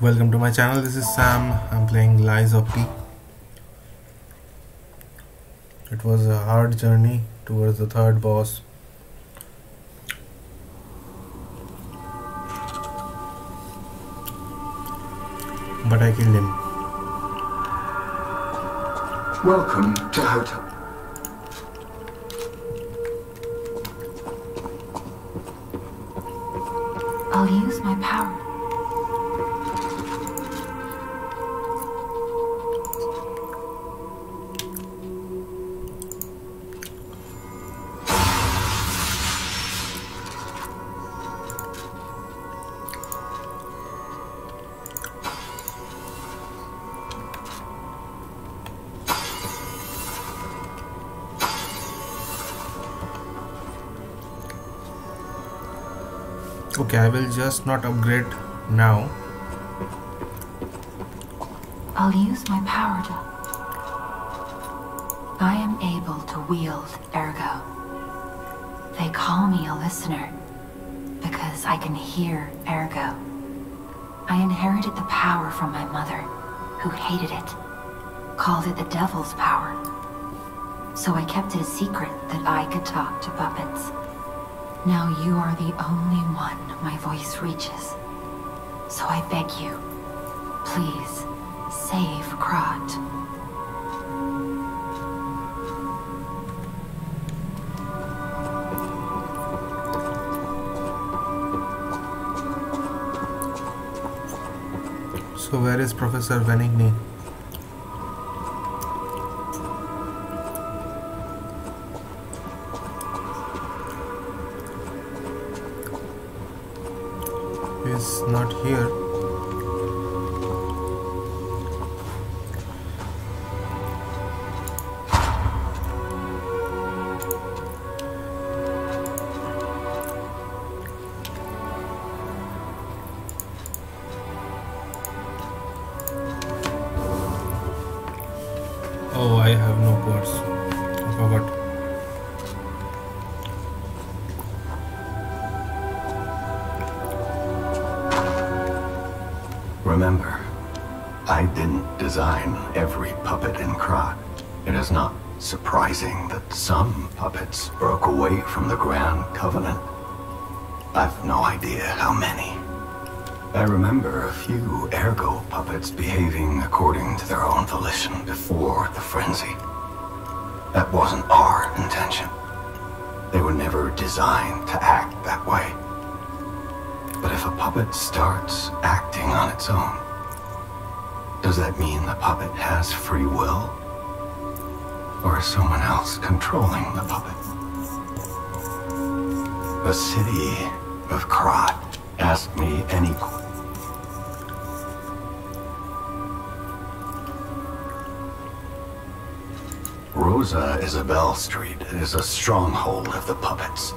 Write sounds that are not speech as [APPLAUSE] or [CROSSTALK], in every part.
Welcome to my channel, this is Sam. I'm playing Lies of P. It was a hard journey towards the third boss. But I killed him. Welcome to Hotel. I'll use my power. just not upgrade now. I'll use my power to... I am able to wield Ergo. They call me a listener because I can hear Ergo. I inherited the power from my mother, who hated it, called it the devil's power. So I kept it a secret that I could talk to puppets. Now you are the only one my voice reaches. So I beg you, please, save Krat. So where is Professor Venigni? Oh, I have no cords. I forgot. Remember, I didn't design every puppet in Krog. It is not surprising that some puppets broke away from the Grand Covenant. I've no idea how many. I remember a few Ergo puppets behaving according to their own volition before the frenzy. That wasn't our intention. They were never designed to act that way. But if a puppet starts acting on its own, does that mean the puppet has free will? Or is someone else controlling the puppet? The city of Krat asked me any Rosa Isabelle Street is a stronghold of the puppets.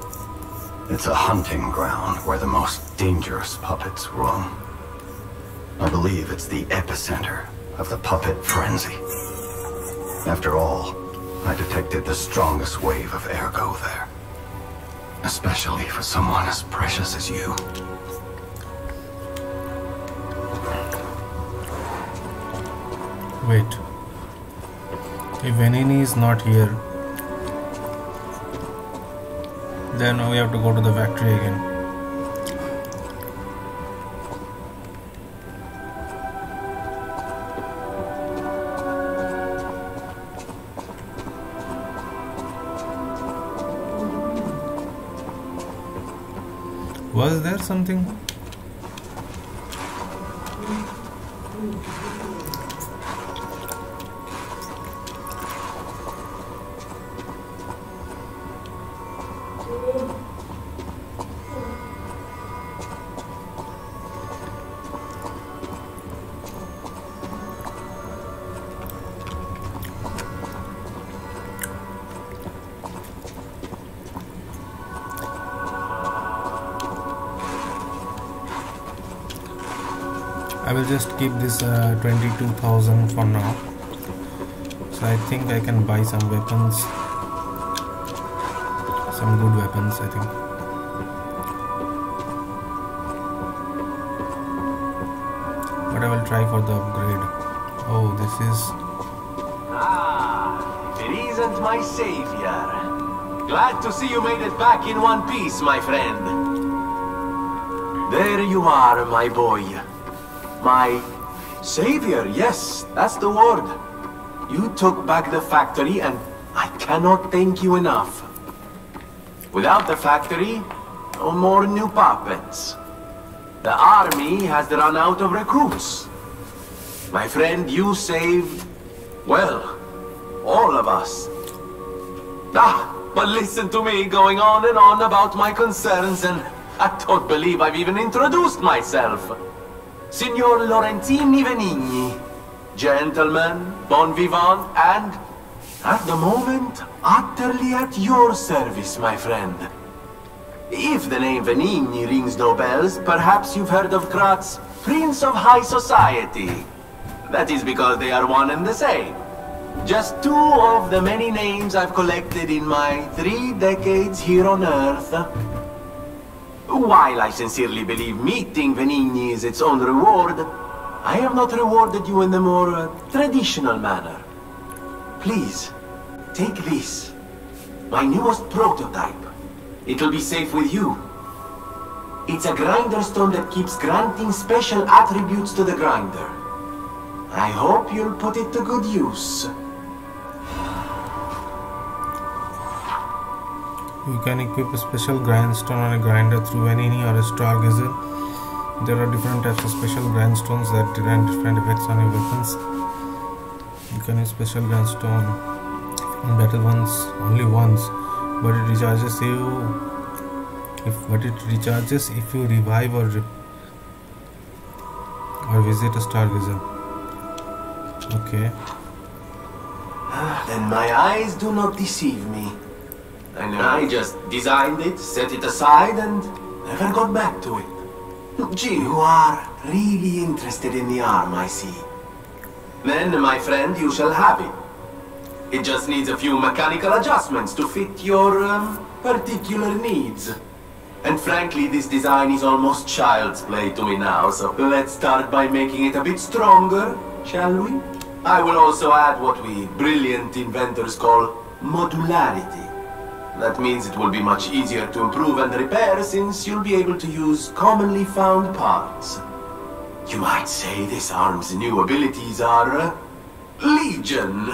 It's a hunting ground where the most dangerous puppets roam. I believe it's the epicenter of the puppet frenzy. After all, I detected the strongest wave of ergo there. Especially for someone as precious as you. Wait. Venigni is not here then we have to go to the factory again was there something I will just keep this uh, 22,000 for now so I think I can buy some weapons some good weapons I think but I will try for the upgrade oh this is ah if it isn't my savior glad to see you made it back in one piece my friend there you are my boy my savior, yes, that's the word. You took back the factory and I cannot thank you enough. Without the factory, no more new puppets. The army has run out of recruits. My friend, you saved, well, all of us. Ah, but listen to me going on and on about my concerns and I don't believe I've even introduced myself. Signor Lorenzini Venigni, gentlemen, bon vivant, and at the moment, utterly at your service, my friend. If the name Venigni rings no bells, perhaps you've heard of Krat's, Prince of High Society. That is because they are one and the same. Just two of the many names I've collected in my three decades here on Earth. While I sincerely believe meeting Venigni is its own reward, I have not rewarded you in the more uh, traditional manner. Please, take this. My newest prototype. It'll be safe with you. It's a grinder stone that keeps granting special attributes to the grinder. I hope you'll put it to good use. you can equip a special grindstone on a grinder through any or a gazer. there are different types of special grindstones that grant different effects on your weapons you can use special grindstone in battle once only once but it recharges you if but it recharges if you revive or or visit a star gazer. okay ah, then my eyes do not deceive me and I just designed it, set it aside, and never got back to it. Gee, you are really interested in the arm, I see. Then, my friend, you shall have it. It just needs a few mechanical adjustments to fit your um, particular needs. And frankly, this design is almost child's play to me now, so let's start by making it a bit stronger, shall we? I will also add what we brilliant inventors call modularity. That means it will be much easier to improve and repair since you'll be able to use commonly found parts. You might say this arm's new abilities are... Uh, legion.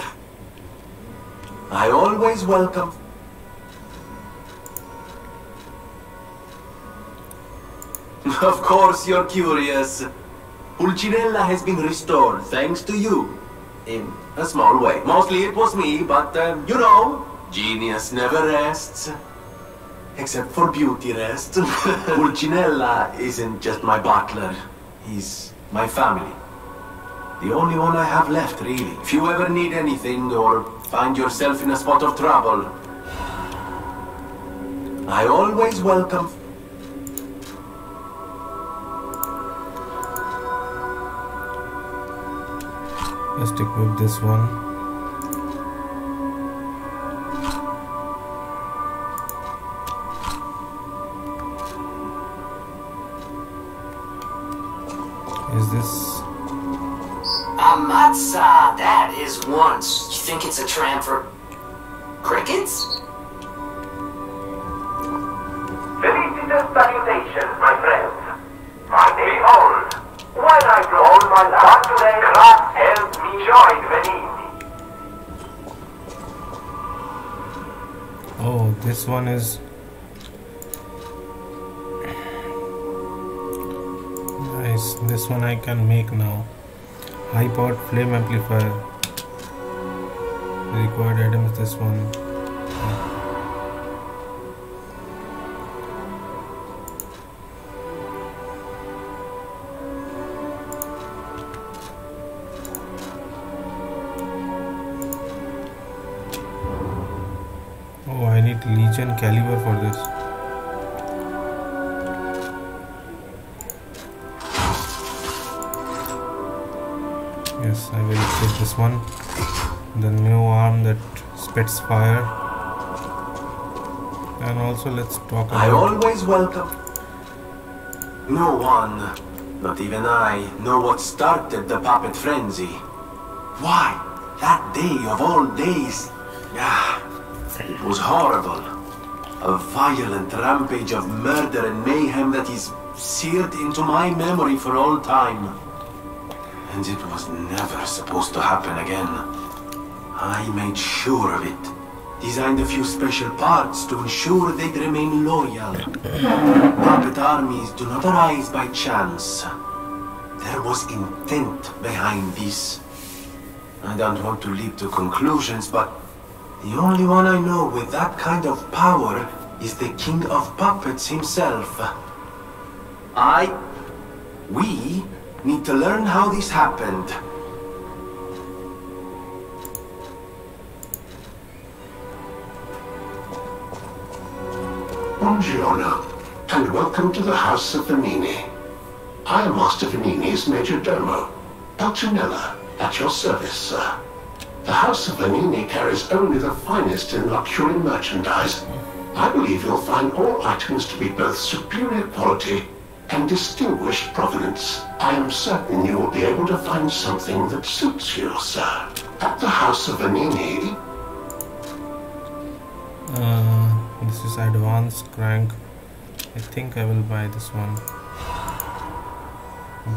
I always welcome... [LAUGHS] Of course you're curious. Pulcinella has been restored thanks to you. In a small way. Mostly it was me, but, um, you know, Genius never rests. Except for beauty rest. [LAUGHS] Pulcinella isn't just my butler. He's my family. The only one I have left, really. If you ever need anything or find yourself in a spot of trouble, I always welcome... Let's with this one. once, you think it's a tram for crickets? my friends. old. I my life help me join Venigni. Oh, this one is [SIGHS] nice. This one I can make now. iPod flame amplifier the required item is this one oh I need legion caliber for this Yes, I will take this one the new arm that spits fire and also let's talk about I always welcome no one not even I know what started the puppet frenzy why that day of all days ah, it was horrible a violent rampage of murder and mayhem that is seared into my memory for all time and it was never supposed to happen again. I made sure of it. Designed a few special parts to ensure they'd remain loyal. Puppet armies do not arise by chance. There was intent behind this. I don't want to leap to conclusions, but the only one I know with that kind of power is the King of Puppets himself. I... We need to learn how this happened. Buongiorno, and welcome to the House of Venigni. I am Master Venigni's Major Domo, Pulcinella, at your service, sir. The House of Venigni carries only the finest in luxury merchandise. I believe you'll find all items to be both superior quality and distinguished provenance. I am certain you will be able to find something that suits you, sir. At the House of Venigni... Uh this is advanced crank I think I will buy this one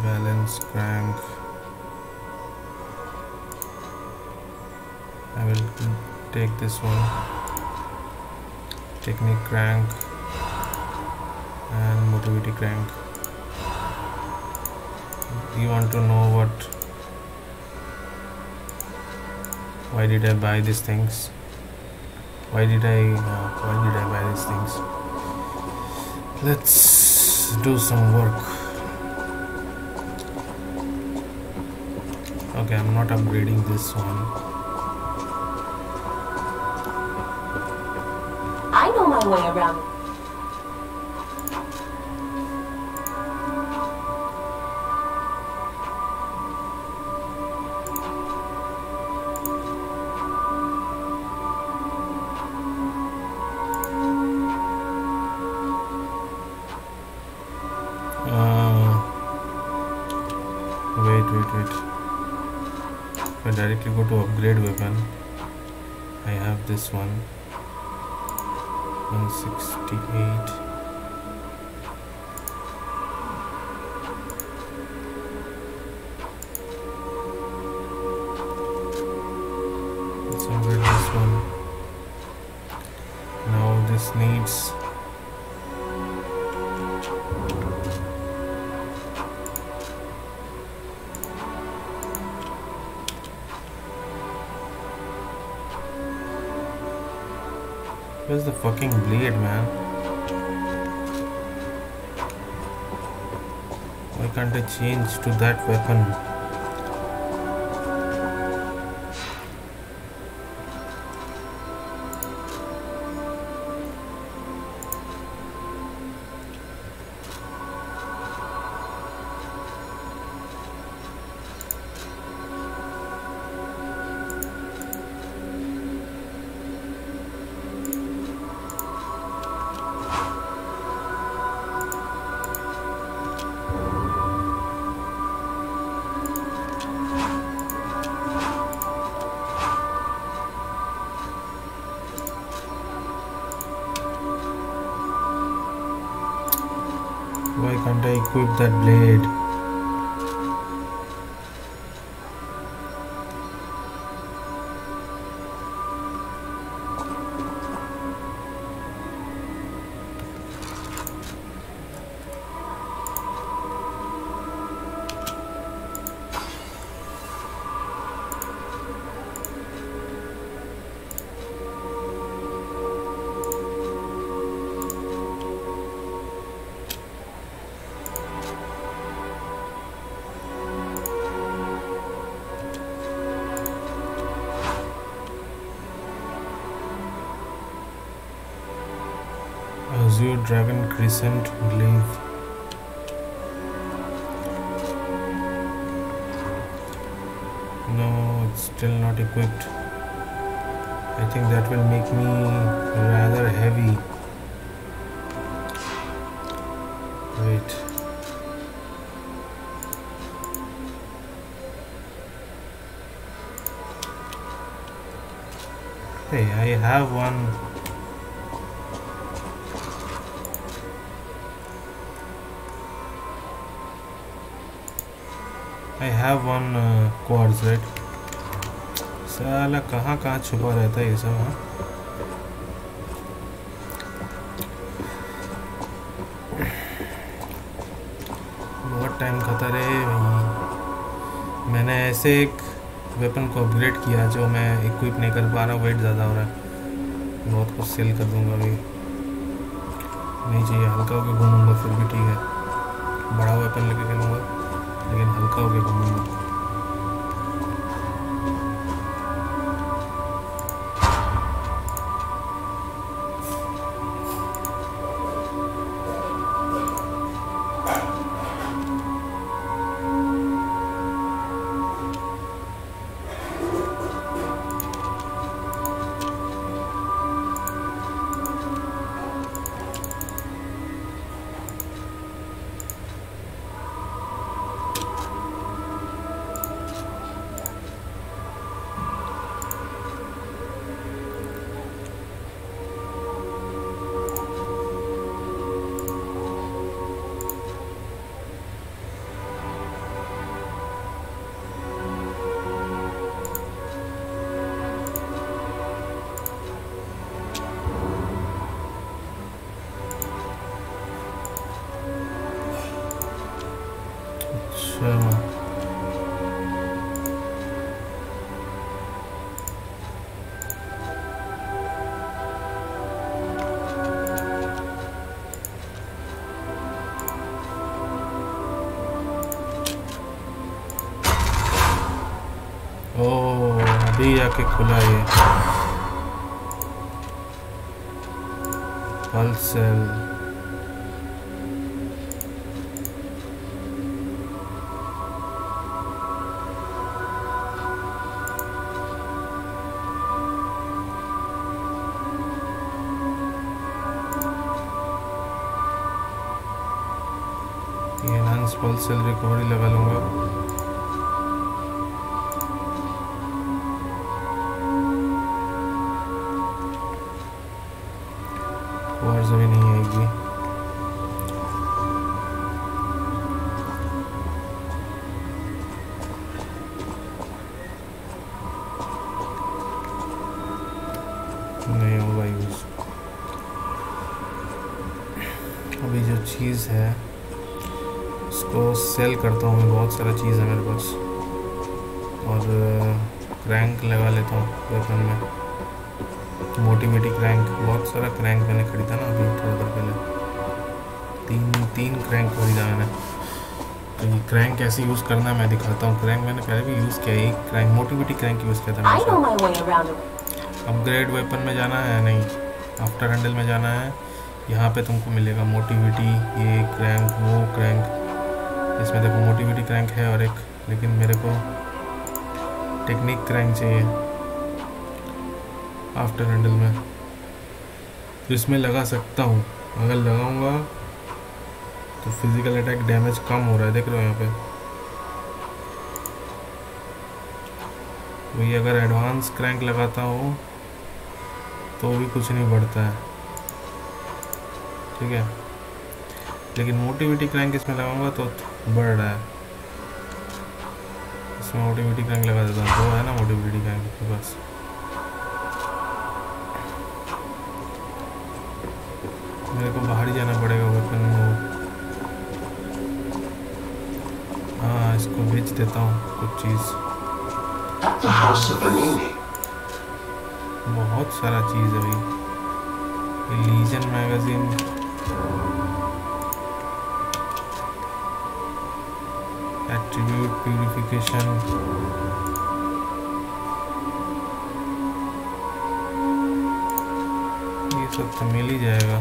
balance crank I will take this one technique crank and motivity crank you want to know what why did I buy these things why did I uh, why did I buy these things let's do some work okay I'm not upgrading this one I know my way around one 168 fucking blade, man. Why can't I change to that weapon? equip that blade crescent leaf no it's still not equipped I think that will make me rather heavy wait hey I have one I have one quartz right साला कहाँ कहाँ छुपा रहता है ये सब हाँ बहुत टाइम खाता रे मैंने ऐसे एक वेपन को अपग्रेड किया जो मैं इक्विप नहीं कर पा रहा वेट ज़्यादा हो रहा है बहुत कुछ सेल कर दूंगा अभी नहीं चाहिए हल्का होकर घूमूंगा फिर भी ठीक है बड़ा वेपन लेके खेलूँगा 여기는 가까우게 건물 जाके खुला ये पल्सल पल्सल रिकवरी लगा करता हूँ बहुत सारा चीज़ है मेरे पास और क्रैंक लगा लेता हूँ वेपन में मोटी मोटी क्रैंक बहुत सारा क्रैंक मैंने खरीदा ना अभी थोड़ी देर पहले तीन तीन क्रैंक खरीदा मैंने तो ये क्रैंक कैसे यूज़ करना मैं दिखाता हूँ क्रैंक मैंने पहले भी यूज़ किया एक क्रैंक मोटी मोटी क्रैंक यूज़ किया था मैंने अपग्रेड वेपन में जाना है नहीं आफ्टर हैंडल में जाना है यहाँ पे तुमको मिलेगा मोटिविटी ये क्रैंक वो क्रैंक इसमें देखो मोटिविटी क्रैंक है और एक लेकिन मेरे को टेक्निक क्रैंक चाहिए आफ्टर हैंडल में तो इसमें लगा सकता हूँ अगर लगाऊंगा तो फिजिकल अटैक डैमेज कम हो रहा है देख रहे हो यहाँ पे वही तो अगर एडवांस क्रैंक लगाता हो तो भी कुछ नहीं बढ़ता है ठीक है लेकिन मोटिविटी क्रैंक इसमें लगाऊंगा तो बढ़ रहा है इसमें मोटिविटी क्रैंक लगा देता हूँ दो है ना मोटिविटी क्रैंक के पास मेरे को बाहर ही जाना पड़ेगा वर्कन मोड हाँ इसको भेज देता हूँ कुछ चीज़ बहुत सारा चीज़ अभी लीजन मैगज़ीन attribute purification ये सब तो मिल ही जाएगा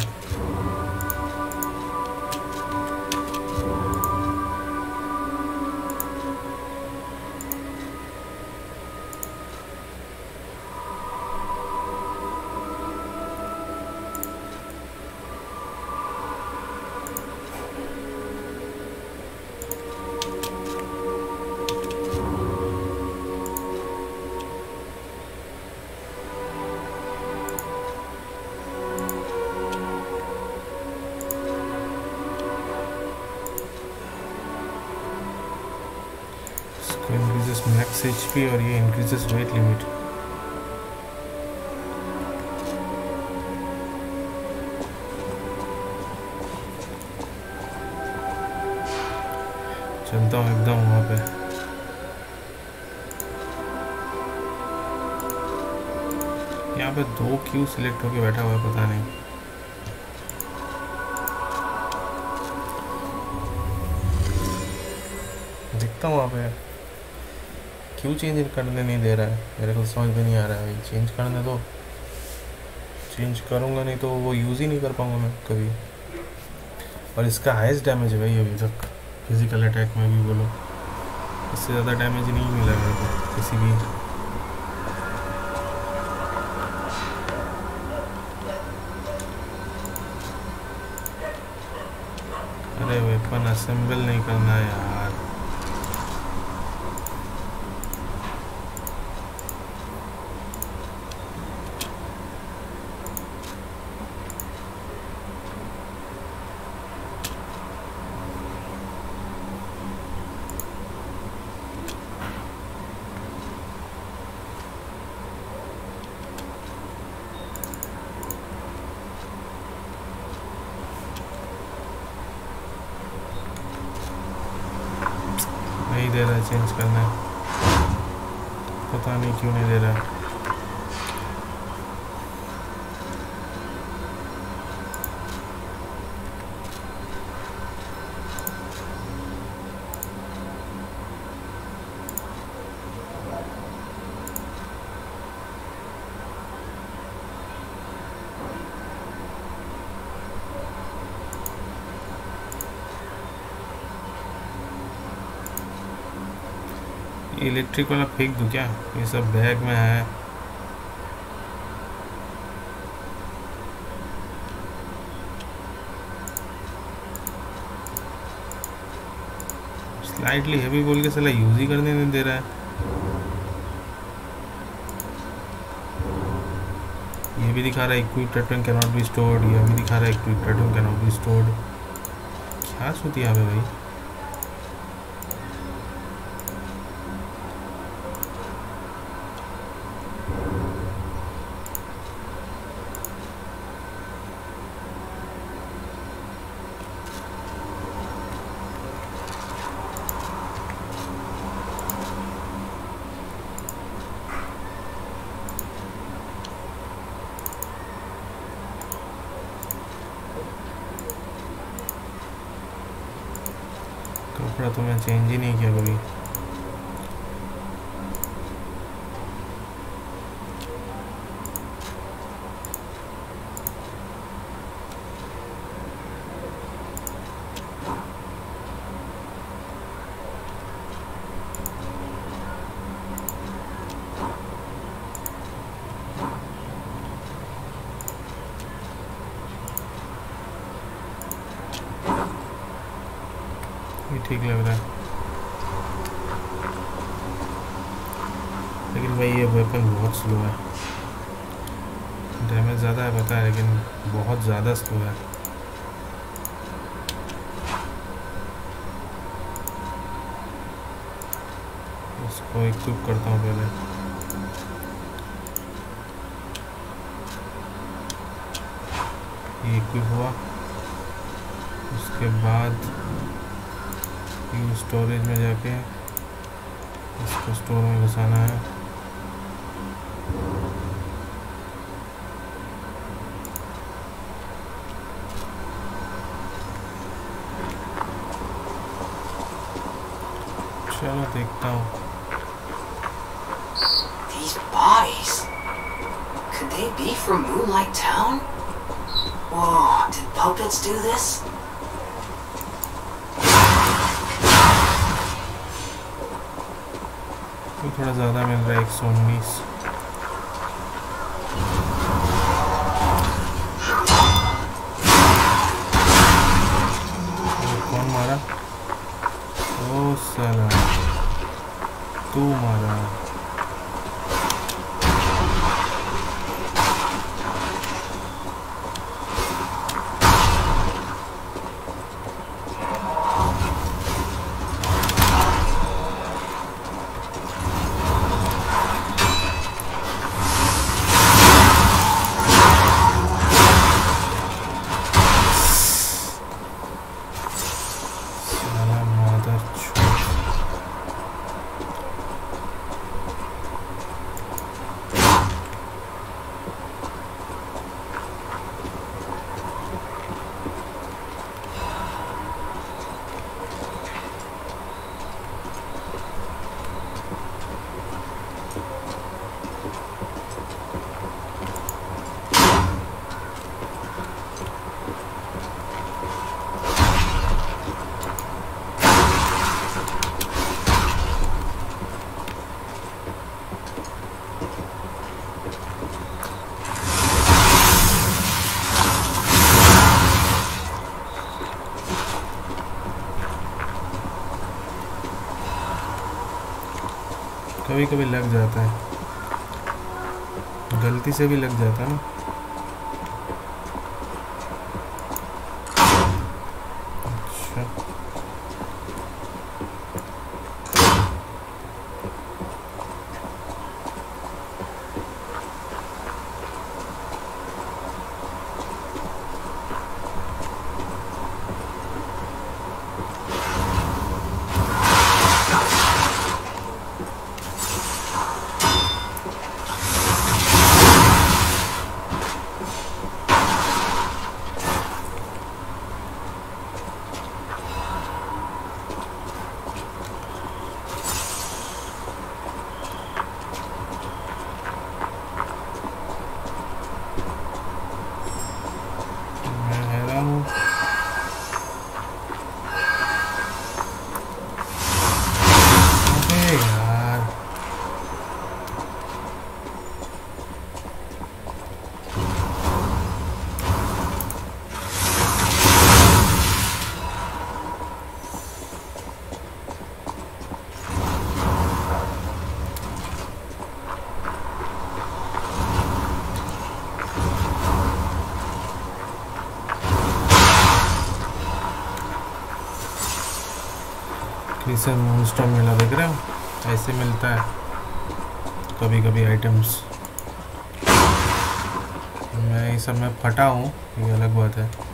की और ये इंक्रीजेस वेट लिमिट चलता हूँ एकदम वहाँ पे यहाँ पे दो क्यू सिलेक्ट होके बैठा हुआ है पता नहीं दिखता हूँ वहाँ पे क्यों चेंज करने नहीं दे रहा है मेरे को समझ में नहीं आ रहा है भाई चेंज करने दो चेंज करूँगा नहीं तो वो यूज़ ही नहीं कर पाऊँगा मैं कभी और इसका हाइस्ट डैमेज है भाई अभी तक फिज़िकल अटैक में भी बोलो इससे ज़्यादा डैमेज नहीं मिला मेरे को किसी भी अरे वेपन असेंबल नहीं करना यार इलेक्ट्रिक वाला फेंक दूँ क्या ये सब बैग में है स्लाइटली हैवी बोल के सला यूज ही करने नहीं दे रहा है ये भी दिखा रहा है equipment can not be stored ये भी दिखा रहा है equipment can not be stored क्या सोती है भाई बहुत स्लो है डैमेज ज़्यादा है पता है लेकिन बहुत ज़्यादा स्लो है इसको इक्विप करता हूँ पहले ये इक्विप हुआ उसके बाद स्टोरेज में जाके इसको स्टोर में घुसाना है though. These bodies? Could they be from Moonlight Town? Whoa, did puppets do this? ये has ज़्यादा मिल like है एक सौ उन्नीस कौन मारा ओ Oh my god. कभी कभी लग जाता है गलती से भी लग जाता है ना से नॉन मिला देख रहे हो ऐसे मिलता है कभी कभी आइटम्स मैं इस सब में फटा हूँ ये अलग बात है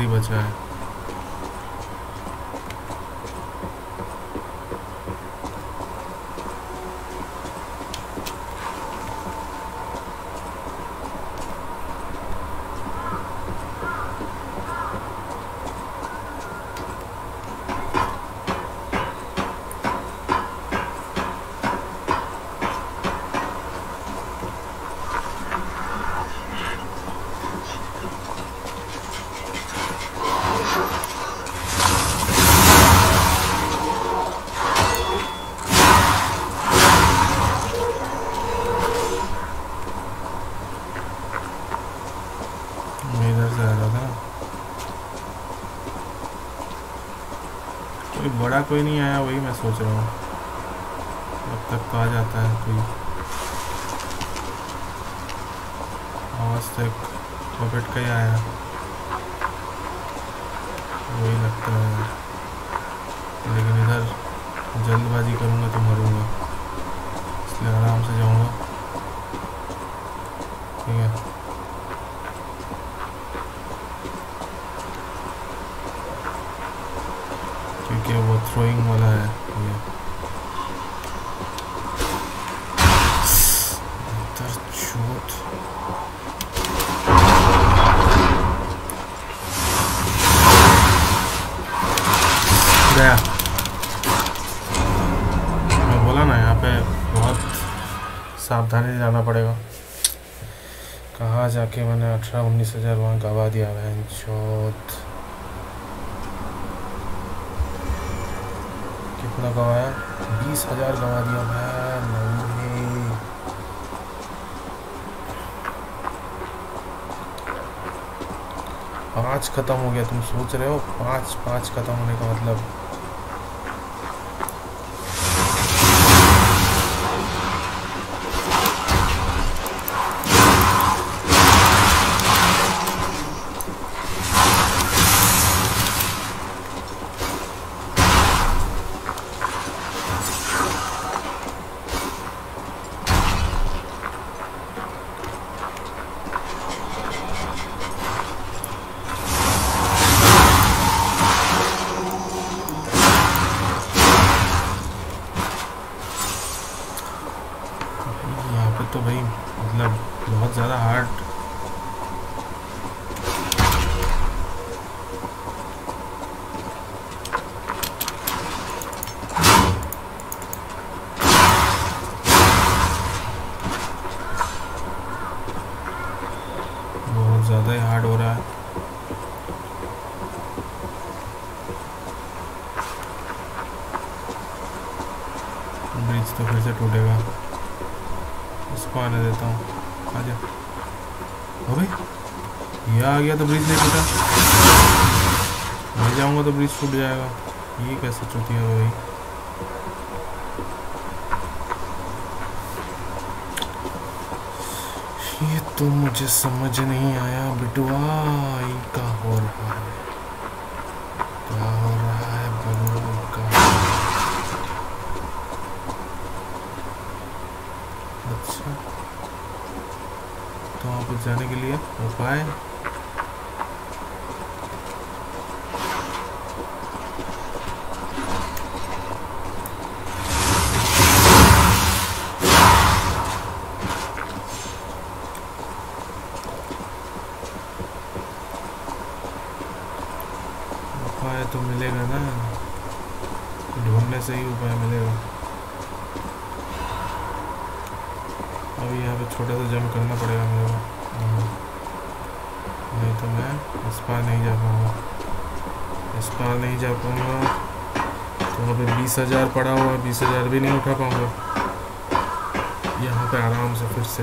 आखिरी बचा है कोई नहीं आया वही मैं सोच रहा हूँ अब तक कहा जाता है कोई आज तक पॉकेट का ही आया वही लगता है लेकिन इधर जल्दबाजी करूँगा तो मरूँगा इसलिए आराम से जाऊँगा ठीक है थ्रोइंग वाला है गया मैं बोला ना यहाँ पे बहुत सावधानी से जाना पड़ेगा कहाँ जाके मैंने अठारह उन्नीस हज़ार वहाँ गवा दिया है कितना गंवाया बीस हज़ार गंवा दिया मैं पाँच ख़त्म हो गया तुम सोच रहे हो पाँच पाँच ख़त्म होने का मतलब तो ब्रिज नहीं टूटा मर जाऊंगा तो ब्रिज टूट जाएगा ये कैसे चुकी है भाई ये तो मुझे समझ नहीं आया बिटुआ का हो रहा है क्या हो रहा है बंगलों का अच्छा तो आप जाने के लिए उपाय बीस हज़ार पड़ा हुआ बीस हज़ार भी नहीं उठा पाऊँगा यहाँ पे आराम से फिर से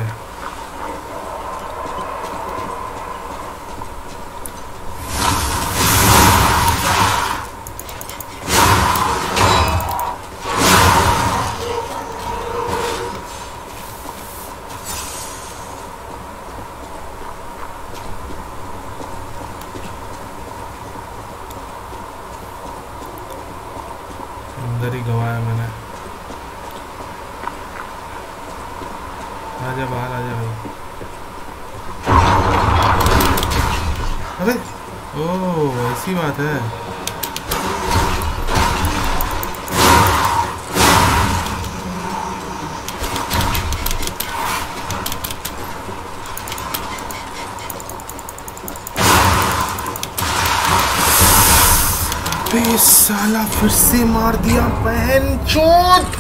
फिर से मार दिया बहन चोट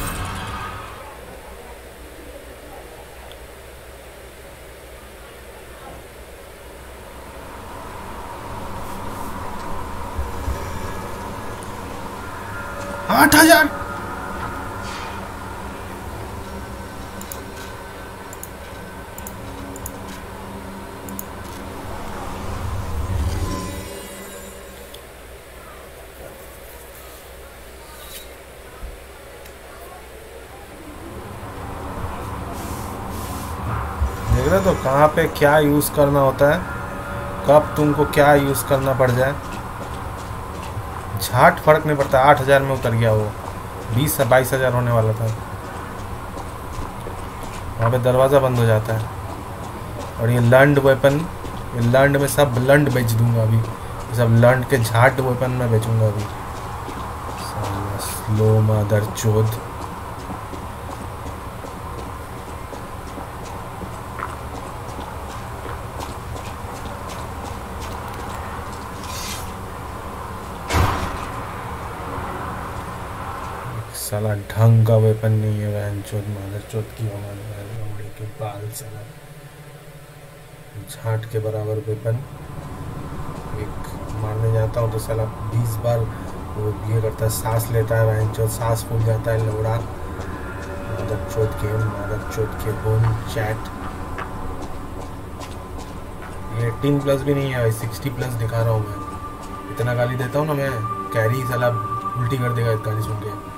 आठ हजार कहाँ पे क्या यूज़ करना होता है कब तुमको क्या यूज़ करना पड़ जाए झाट फर्क नहीं पड़ता आठ हज़ार में उतर गया वो बीस से बाईस हज़ार होने वाला था वहाँ पे दरवाज़ा बंद हो जाता है और ये लंड वेपन ये लंड में सब लंड बेच दूंगा अभी सब लंड के झाट वेपन में बेचूंगा अभी स्लो मदर चौध बचपन नहीं ये वैन चौथ मादर चौथ की हमारे लोमड़ी के बाल सला झाट के बराबर वेपन एक मारने जाता हूँ तो साला बीस बार वो ये करता है सांस लेता है वैन चौथ सांस फूल जाता है लोड़ा मादर चौथ के मादर चौथ के बोन चैट ये एटीन प्लस भी नहीं है भाई सिक्सटी प्लस दिखा रहा हूँ मैं इतना गाली देता हूँ ना मैं कैरी साला उल्टी कर देगा इतना सुन के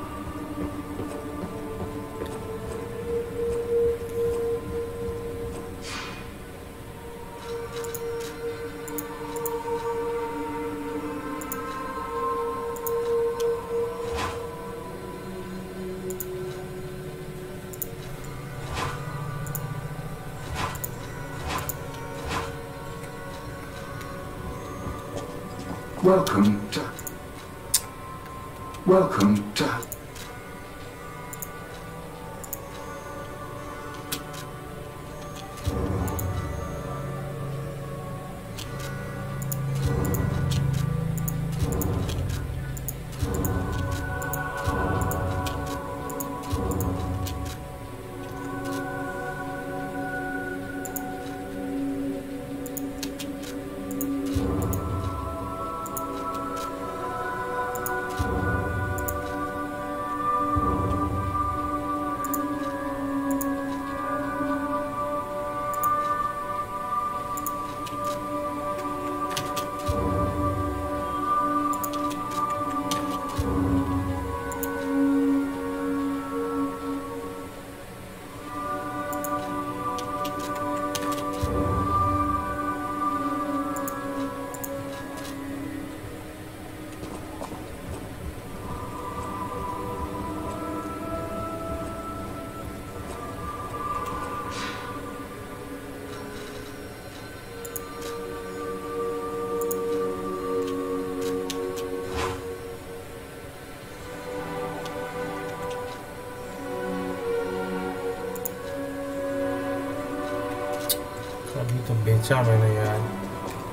Uh,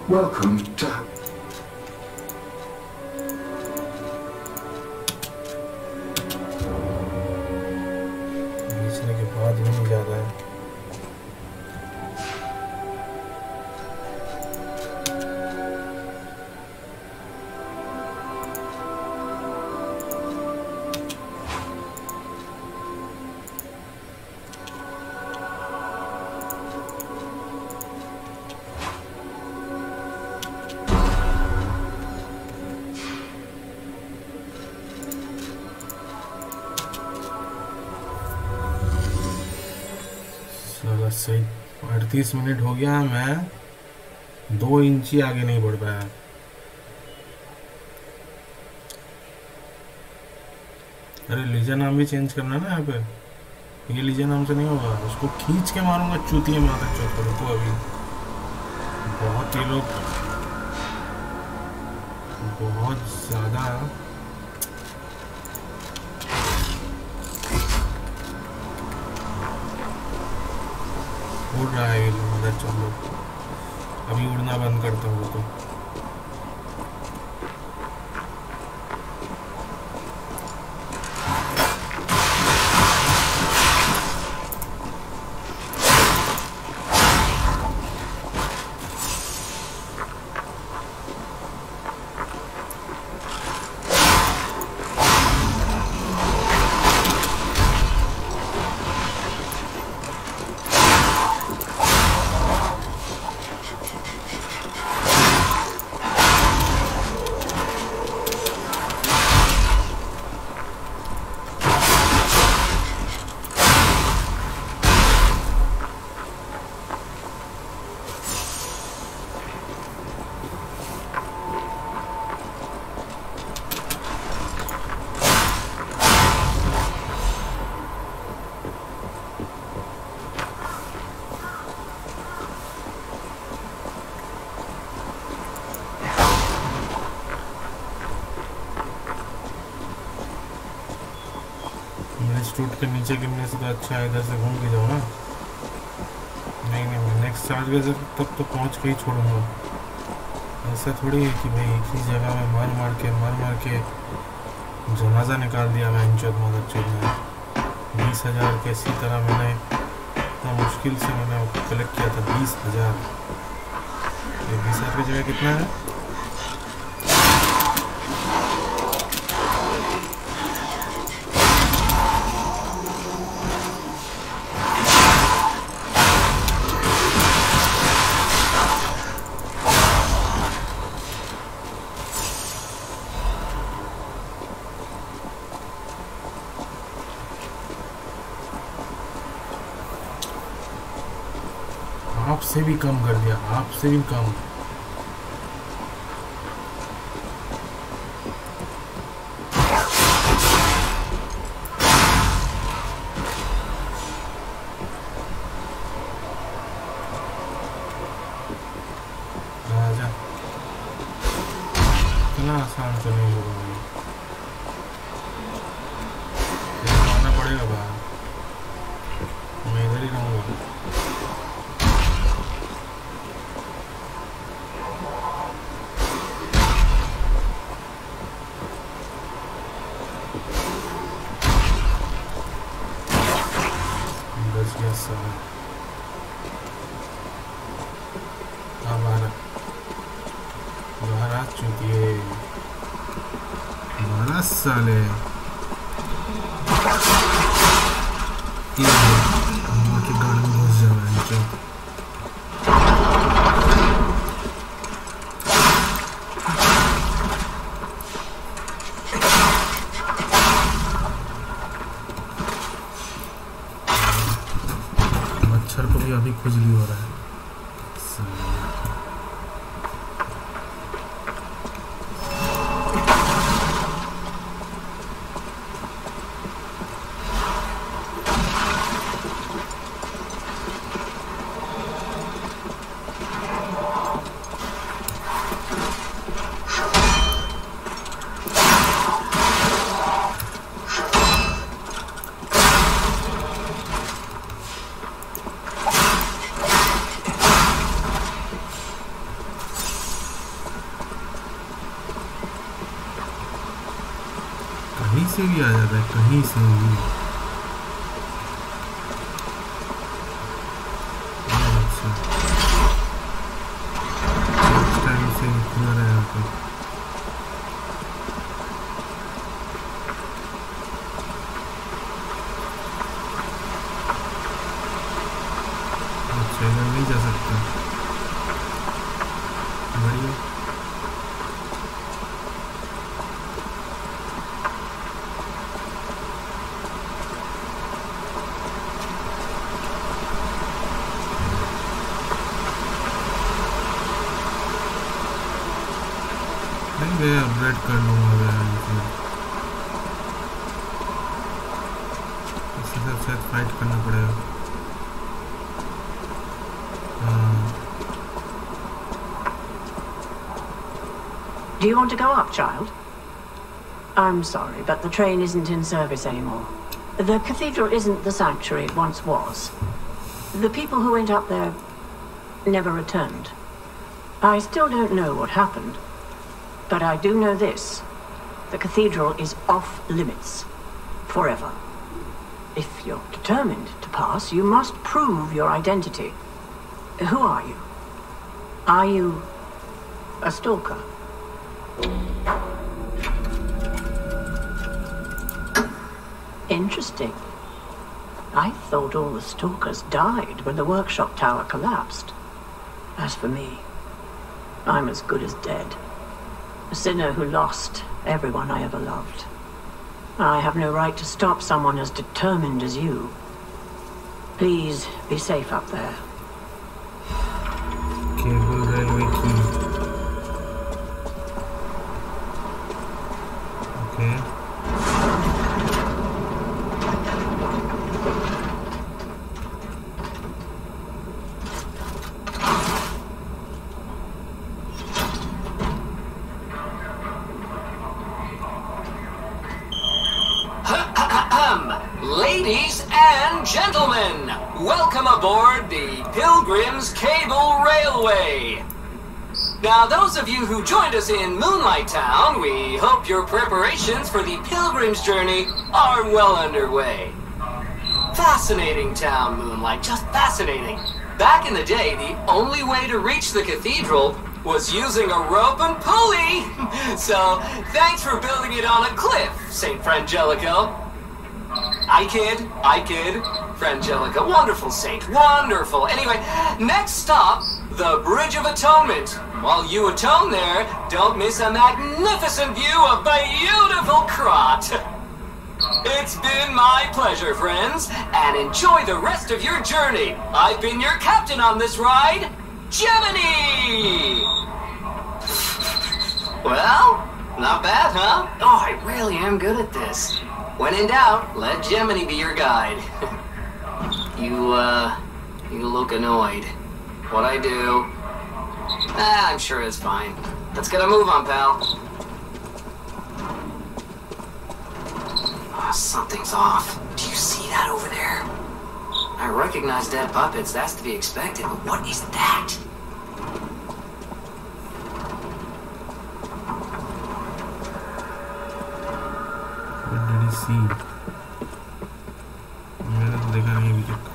Welcome to तीस मिनट हो गया मैं दो इंची आगे नहीं बढ़ पाया अरे लीजा नाम भी चेंज करना है ना यहाँ पे ये लीजा नाम से नहीं होगा उसको खींच के मारूंगा चूती है माता चौक पर रुको तो अभी बहुत ही लोग बहुत ज़्यादा उड़ रहा है ये लोग उधर चलो अभी उड़ना बंद करता हूँ तो नीचे गिरने से तो अच्छा है इधर से घूम के जाओ ना नहीं नहीं मैं नेक्स्ट चार्ज गए तब तो पहुंच के ही छोड़ूंगा ऐसा थोड़ी है कि भाई एक ही जगह में मर मर के मर मर के जनाजा निकाल दिया मैं इंचौत मदर चौथ में बीस हज़ार कैसी तरह मैंने इतना मुश्किल से मैंने कलेक्ट किया था बीस हज़ार बीस हज़ार की जगह कितना है seria um cão. 在嘞。भी आ जाता है कहीं से भी पे अपडेट कर लूँगा मैं इससे शायद फाइट करना पड़ेगा Do you want to go up, child? I'm sorry, but the train isn't in service anymore. The cathedral isn't the sanctuary it once was. The people who went up there never returned. I still don't know what happened, but I do know this. The cathedral is off limits. Forever. If you're determined to pass, you must prove your identity. Who are you? Are you a stalker? Interesting. I thought all the stalkers died when the workshop tower collapsed. As for me, I'm as good as dead. A sinner who lost everyone I ever loved. I have no right to stop someone as determined as you. Please, be safe up there. those of you who joined us in Moonlight Town, we hope your preparations for the Pilgrim's Journey are well underway. Fascinating town, Moonlight, just fascinating. Back in the day, the only way to reach the cathedral was using a rope and pulley. [LAUGHS] so, thanks for building it on a cliff, St. Frangelico. I kid, I kid. Frangelico, wonderful saint, wonderful. Anyway, next stop the Bridge of Atonement. While you atone there, don't miss a magnificent view of beautiful Krat. It's been my pleasure, friends, and enjoy the rest of your journey. I've been your captain on this ride, Venigni! Well, not bad, huh? Oh, I really am good at this. When in doubt, let Venigni be your guide. [LAUGHS] you, uh, you look annoyed what I do. Ah, I'm sure it's fine. Let's get a move on, pal. Oh, something's off. Do you see that over there? I recognize dead puppets. That's to be expected, but what is that? What did he see? मेरा तो देखा नहीं अभी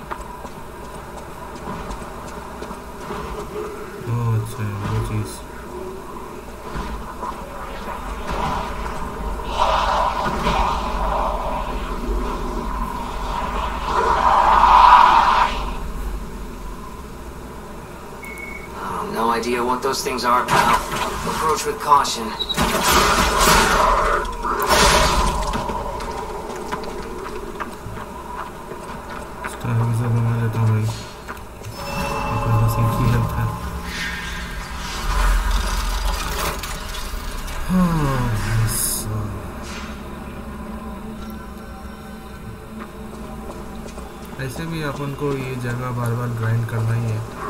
no idea what those things are, pal. Approach with caution. अपन को ये जगह बार बार grind करना ही है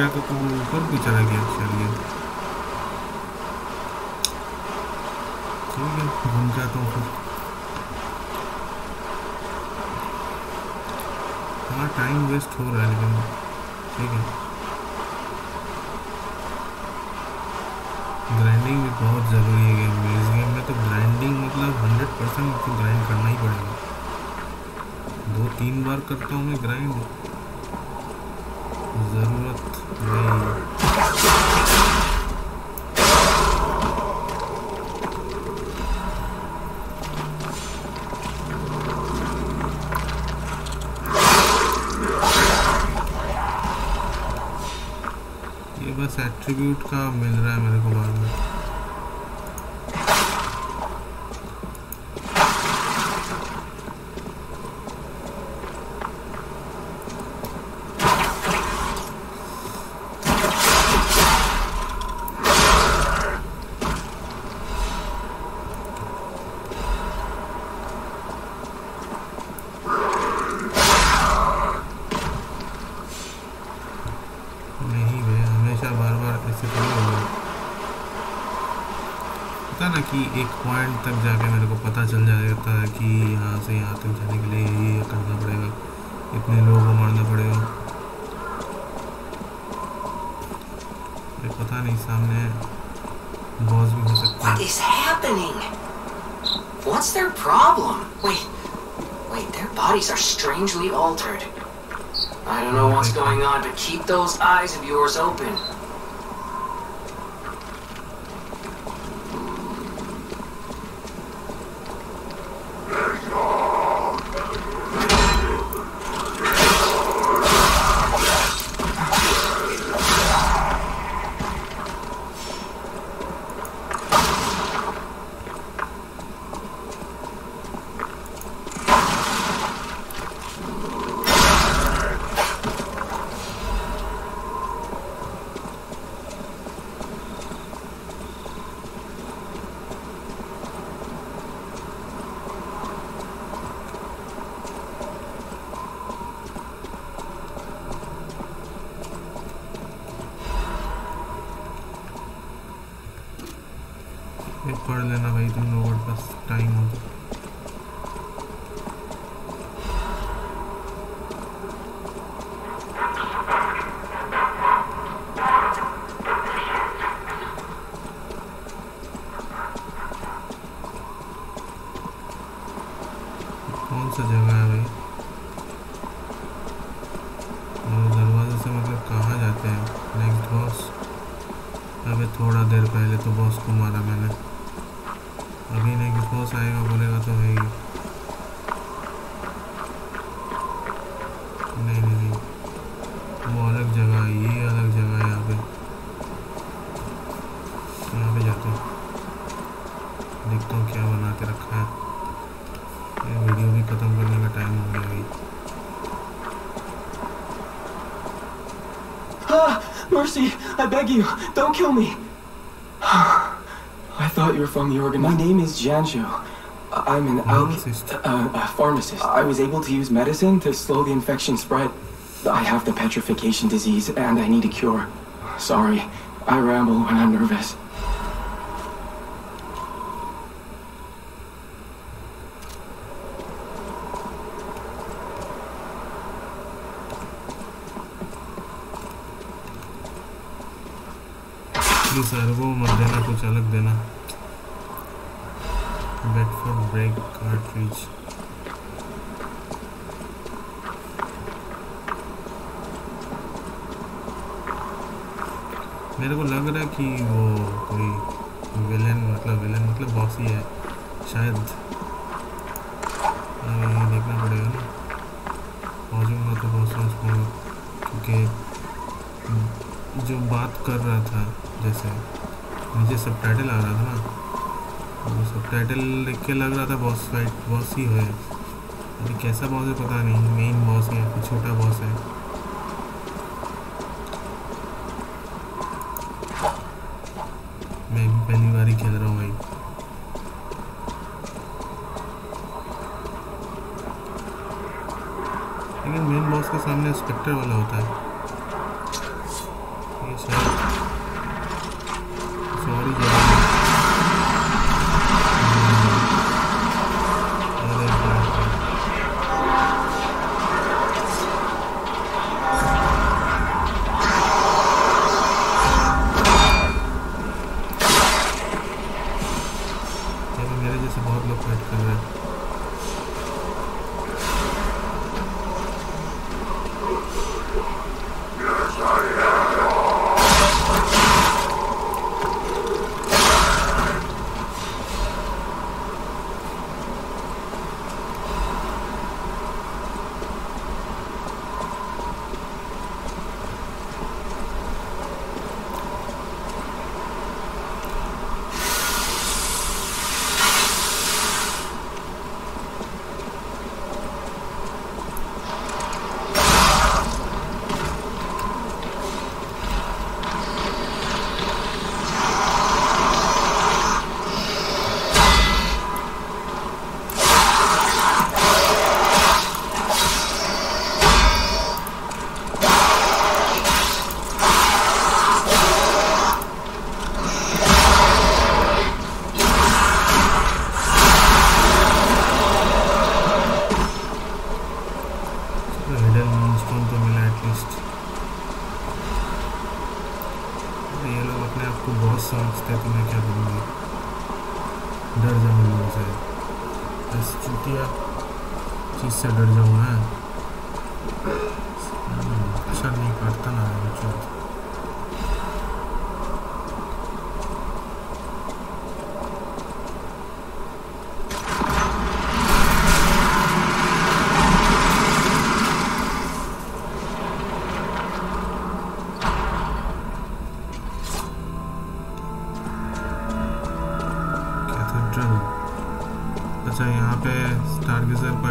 गया तो तो ऊपर भी चला गया चलिए ठीक है घूम जाता हूँ फिर हाँ टाइम वेस्ट हो रहा है लेकिन ठीक है ग्राइंडिंग भी बहुत ज़रूरी है गेम में इस गेम में तो ग्राइंडिंग मतलब हंड्रेड परसेंट आपको ग्राइंड करना ही पड़ेगा दो तीन बार करता हूँ मैं ग्राइंड ज़रूरत नहीं ये बस एट्रीब्यूट का मिल रहा है मेरे को बाद में तक जाके मेरे को पता चल जाता है कि यहाँ से यहाँ तक जाने के लिए ये करना पड़ेगा इतने लोगों को मारना पड़ेगा पता नहीं सामने बॉस भी हो सकता है What's their problem? Wait, wait, their bodies are strangely altered. I don't know what's going on, but keep those eyes of yours open. mercy! I beg you, don't kill me! [SIGHS] I thought you were from the organ. My name is Janjo. I'm an alchemist, uh, a pharmacist. I was able to use medicine to slow the infection spread. I have the petrification disease, and I need a cure. Sorry, I ramble when I'm nervous. page. मेरे को लग रहा है कि वो कोई villain मतलब villain मतलब बॉस ही है शायद हाँ, ये देखना पड़ेगा ना पहुँचूँगा तो बहुत उसको क्योंकि जो बात कर रहा था जैसे मुझे सब टाइटल आ रहा था ना तो सब टाइटल देख के लग रहा था बॉस फाइट बॉस ही है अभी कैसा बॉस है पता नहीं मेन बॉस है या छोटा बॉस है मैं भी पहली बार ही खेल रहा हूँ भाई लेकिन मेन बॉस के सामने स्पेक्टर वाला होता है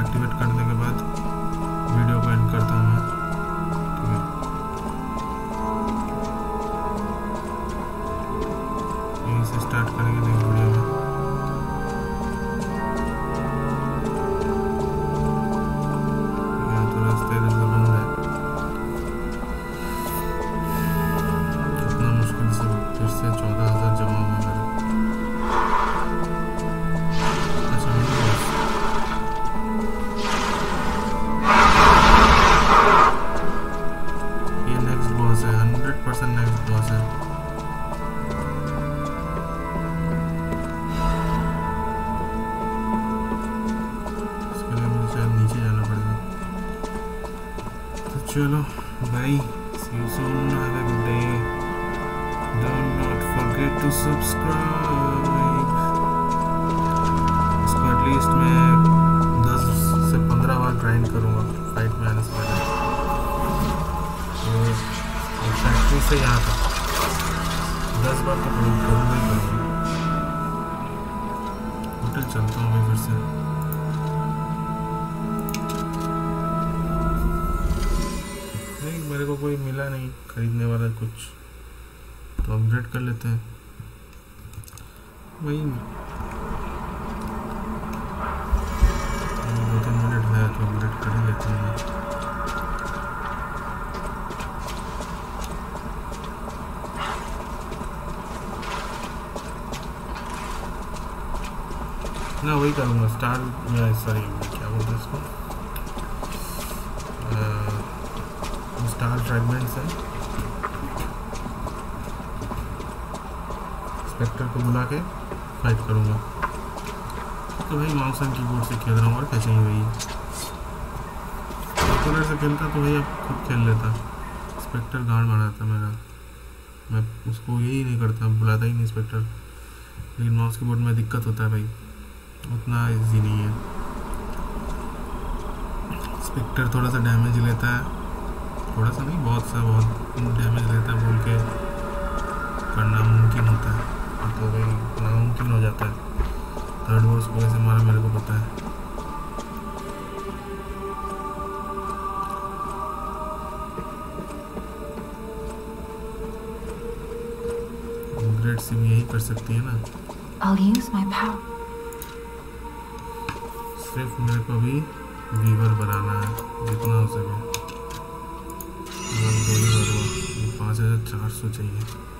एक्टिवेट करने के बाद सॉरी क्या बोलते हैं इसको स्टार फ्रेगमेंट्स है स्पेक्टर को बुला के फाइट करूँगा तो भाई मॉन्सन की बोर्ड से खेल रहा हूँ और कैसे ही वही कंट्रोलर से खेलता तो भाई अब खुद खेल लेता स्पेक्टर मारा था मेरा मैं उसको यही नहीं करता बुलाता ही नहीं स्पेक्टर लेकिन माउस बोर्ड में दिक्कत होता है भाई उतना ईजी नहीं है स्पेक्टर थोड़ा सा डैमेज लेता है थोड़ा सा नहीं बहुत सा बहुत डैमेज लेता है बोल के करना मुमकिन होता है तो भाई नामुमकिन हो जाता है थर्ड वो उसको ऐसे मारा मेरे को पता है सिम यही कर सकती है ना I'll use my power. सिर्फ मेरे को भी लीवर बनाना है जितना हो सके पाँच हज़ार चार सौ चाहिए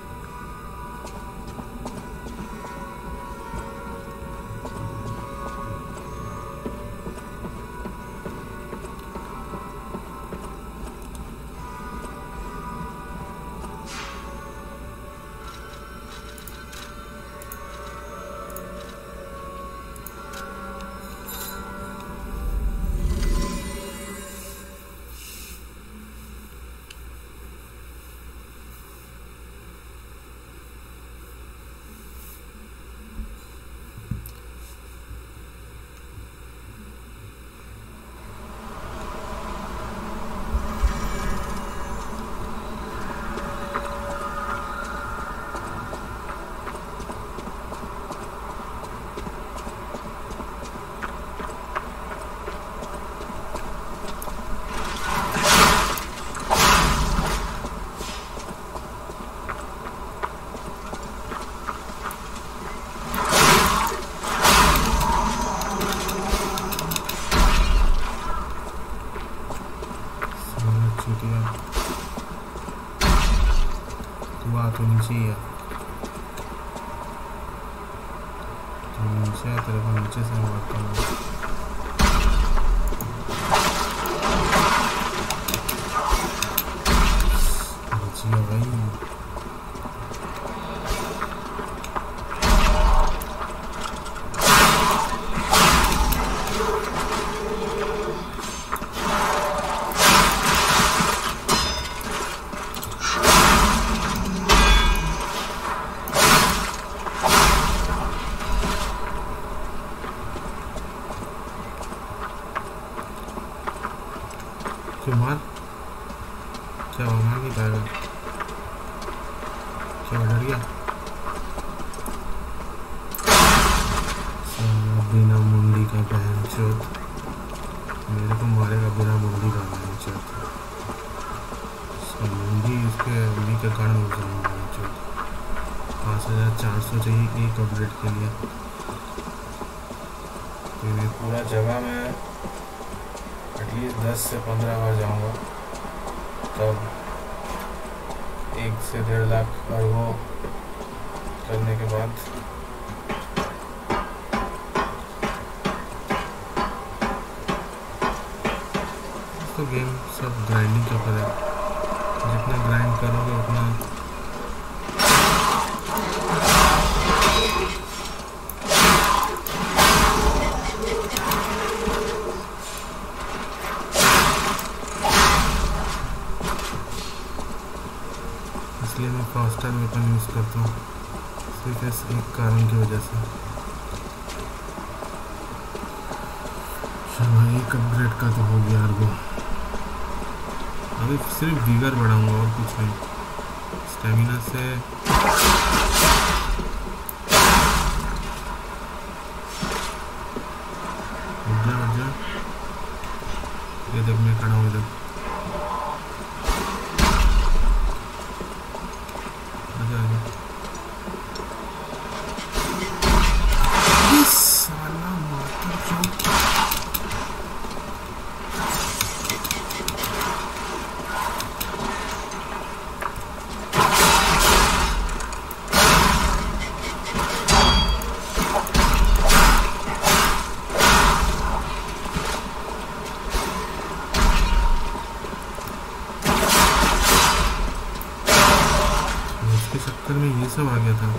सिर्फ इस एक कारण की वजह से एक अपग्रेड का तो हो गया अर्गो अभी सिर्फ वीगर बढ़ाऊंगा और कुछ नहीं स्टेमिना से में ये सब आ गया था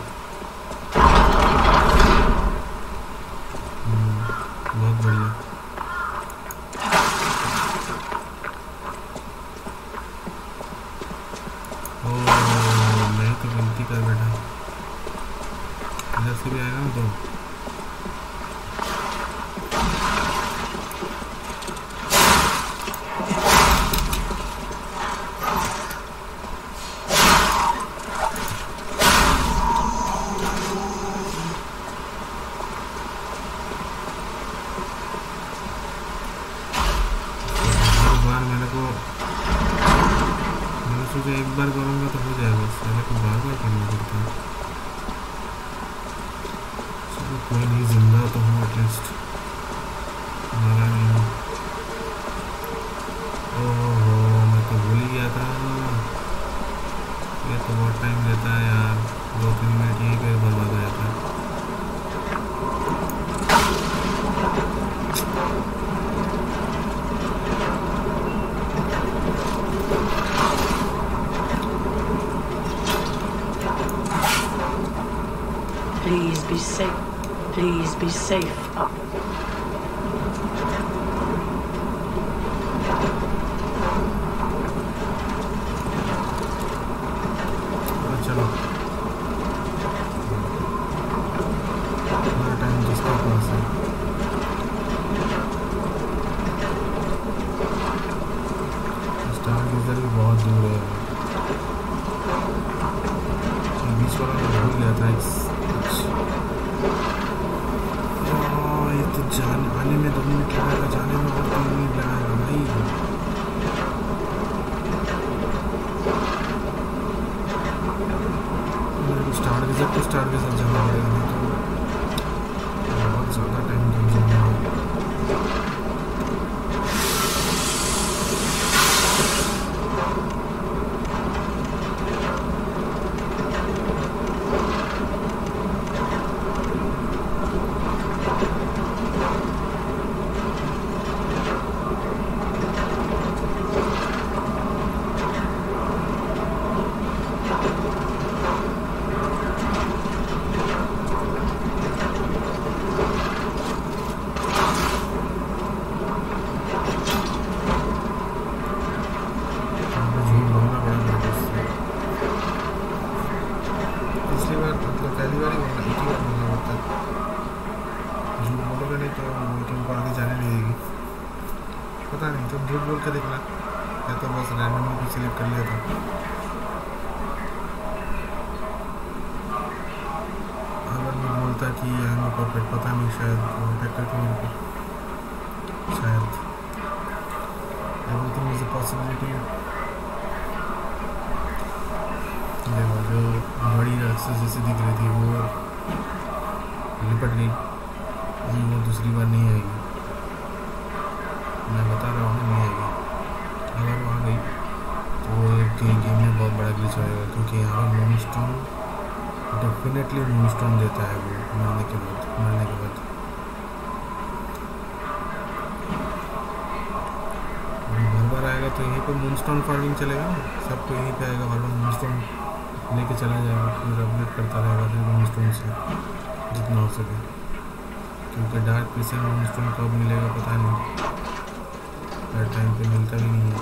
safe. तो मूनस्टोन फार्मिंग चलेगा सबको तो यहीं पे आएगा बार बार मूनस्टोन लेके चला जाएगा फिर अपडेट करता रहेगा फिर मूनस्टोन से जितना हो सके क्योंकि डार्क पीछे मूनस्टोन कब मिलेगा पता नहीं हर टाइम पे मिलता भी नहीं है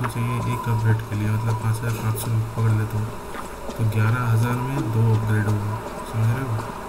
सौ चाहिए एक अपग्रेड के लिए मतलब पाँच हज़ार पाँच सौ पकड़ लेता हूँ तो ग्यारह हज़ार में दो अपग्रेड होगा समझ रहे हो